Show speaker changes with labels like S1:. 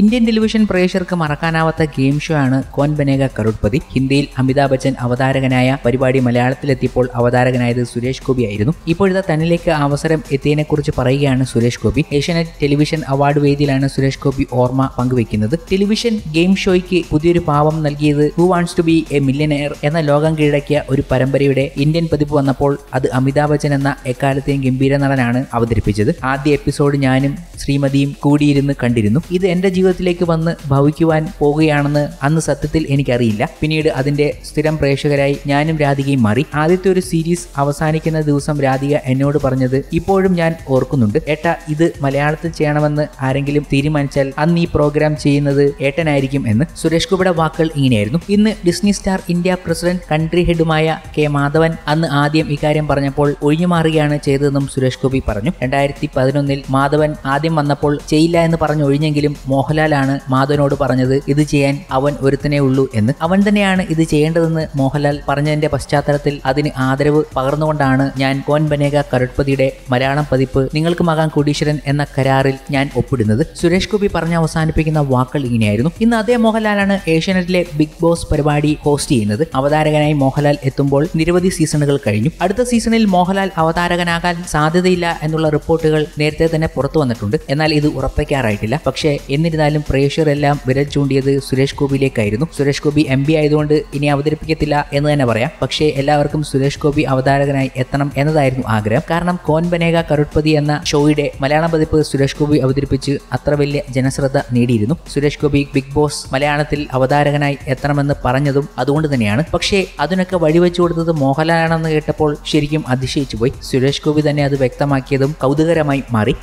S1: Indian television പ്രേക്ഷകർക്ക് മറക്കാനാവാത്ത game show ആണ് കോൻ ബനേഗ കരോഡ്പതി. ഹിന്ദിയിൽ അമിതാഭ് ബച്ചൻ അവതാരകനായ പരിപാടി മലയാളത്തിലെത്തിയപ്പോൾ അവതാരകനായത് സുരേഷ് ഗോപി ആയിരുന്നു. ഇപ്പോഴത്തെ തന്നിലേക്ക് അവസരം എത്തിയതിനെക്കുറിച്ച് പറയുകയാണ് സുരേഷ് ഗോപി. ഏഷ്യാനെറ്റ് ടെലിവിഷൻ അവാർഡ് വേദിയിലാണ് സുരേഷ് ഗോപി ഓർമ്മ പങ്കുവെക്കുന്നത് ടെലിവിഷൻ ഗെയിം ഷോയ്ക്ക് പുതിയൊരു പാവം നൽകിയത് who wants to be a millionaire എന്ന ലോകം കീഴടക്കിയ ഒരു പരമ്പരയുടെ ഇന്ത്യൻ പതിപ്പ് വന്നപ്പോൾ അത് അമിതാഭ് ബച്ചൻ എന്ന എക്കാലത്തെയും ഗംഭീര നടനാണ് അവതരിപ്പിച്ചത്. ആദ്യ എപ്പിസോഡ് ഞാനും ശ്രീമതിയും കൂടിയിരുന്ന് കണ്ടിരുന്നു. ഇത് എന്റെ ജീവിതത്തിലേക്ക് വന്ന് ഭവിക്കുവാൻ പോകുകയാണെന്ന് അന്ന് സത്യത്തിൽ എനിക്കറിയില്ല. പിന്നീട് അതിന്റെ സ്ഥിരം പ്രേക്ഷകരായി ഞാനും രാധികയും മാറി. ആദ്യത്തെ ഒരു സീരീസ് അവസാനിക്കുന്ന ദിവസം രാധിക എന്നോട് പറഞ്ഞത് ഇപ്പോഴും ഞാൻ ഓർക്കുന്നുണ്ട്. ഏട്ട ഇത് മലയാളത്തിൽ ചെയ്യണമെന്ന് ആരെങ്കിലും തീരുമാനിച്ചാൽ അന്ന് ഈ പ്രോഗ്രാം ചെയ്യുന്നത് ഏട്ടനായിരിക്കും എന്ന്. സുരേഷ് കുബിയുടെ വാക്കുകൾ ഇങ്ങനെയായിരുന്നു. ഇന്ന് Disney Star India president country ഹെഡുമായ K Madhavan അന്ന് ആദ്യം ഇക്കാര്യം പറഞ്ഞപ്പോൾ ഒഴിഞ്ഞുമാറുകയാണ് ചെയ്തതെന്നും സുരേഷ് ഗോപി പറഞ്ഞു. രണ്ടായിരത്തി പതിനൊന്നിൽ മാധവൻ ആദ്യം വന്നപ്പോൾ ചെയ്യില്ല എന്ന് പറഞ്ഞു ഒഴിഞ്ഞെങ്കിലും മോഹൻലാലാണ് മാധവനോട് പറഞ്ഞത് ഇത് ചെയ്യാൻ അവൻ ഒരുത്തനേ ഉള്ളൂ എന്ന്. അവൻ തന്നെയാണ് ഇത് ചെയ്യേണ്ടതെന്ന് മോഹൻലാൽ പറഞ്ഞതിന്റെ പശ്ചാത്തലത്തിൽ അതിന് ആദരവ് പകർന്നുകൊണ്ടാണ് ഞാൻ കോൻ ബനേക കരുട്പതിയുടെ മലയാളം പതിപ്പ് നിങ്ങൾക്ക് മകാൻ കോടീശ്വരൻ എന്ന കരാറിൽ ഞാൻ ഒപ്പിടുന്നത്. സുരേഷ് ഗോപി പറഞ്ഞ് അവസാനിപ്പിക്കുന്ന വാക്കുകൾ ഇങ്ങനെയായിരുന്നു. ഇന്ന് അതേ മോഹൻലാലാണ് ഏഷ്യാനെറ്റിലെ ബിഗ് ബോസ് പരിപാടി ഹോസ്റ്റ് ചെയ്യുന്നത്. അവതാരകനായി മോഹൻലാൽ എത്തുമ്പോൾ നിരവധി സീസണുകൾ കഴിഞ്ഞു. അടുത്ത സീസണിൽ മോഹൻലാൽ അവതാരകനാകാൻ സാധ്യതയില്ല എന്നുള്ള റിപ്പോർട്ടുകൾ നേരത്തെ തന്നെ പുറത്തു വന്നിട്ടുണ്ട്. എന്നാൽ ഇത് ഉറപ്പിക്കാറായിട്ടില്ല. പക്ഷേ എന്നിരുന്നാലും പ്രേക്ഷകരെല്ലാം വിരൽ ചൂണ്ടിയത് സുരേഷ് ഗോപിയിലേക്കായിരുന്നു. സുരേഷ് ഗോപി എം പി ആയതുകൊണ്ട് ഇനി അവതരിപ്പിക്കത്തില്ല എന്ന് തന്നെ പറയാം. പക്ഷേ എല്ലാവർക്കും സുരേഷ് ഗോപി അവതാരകനായി എത്തണം എന്നതായിരുന്നു ആഗ്രഹം. കാരണം കോൻ ബനേക കരുട്പതി എന്ന ഷോയുടെ മലയാളം പതിപ്പ് സുരേഷ് ഗോപി അവതരിപ്പിച്ച് അത്ര വലിയ ജനശ്രദ്ധ നേടിയിരുന്നു. സുരേഷ് ഗോപി ബിഗ് ബോസ് മലയാളത്തിൽ അവതാരകനായി എത്തണമെന്ന് പറഞ്ഞതും അതുകൊണ്ട് തന്നെയാണ്. പക്ഷേ അതിനൊക്കെ വഴിവെച്ചു കൊടുത്തത് മോഹൻലാലാണെന്ന് കേട്ടപ്പോൾ ശരിക്കും അതിശയിച്ചു പോയി സുരേഷ് ഗോപി തന്നെ അത് വ്യക്തമാക്കിയതും കൗതുകരമായി മാറി.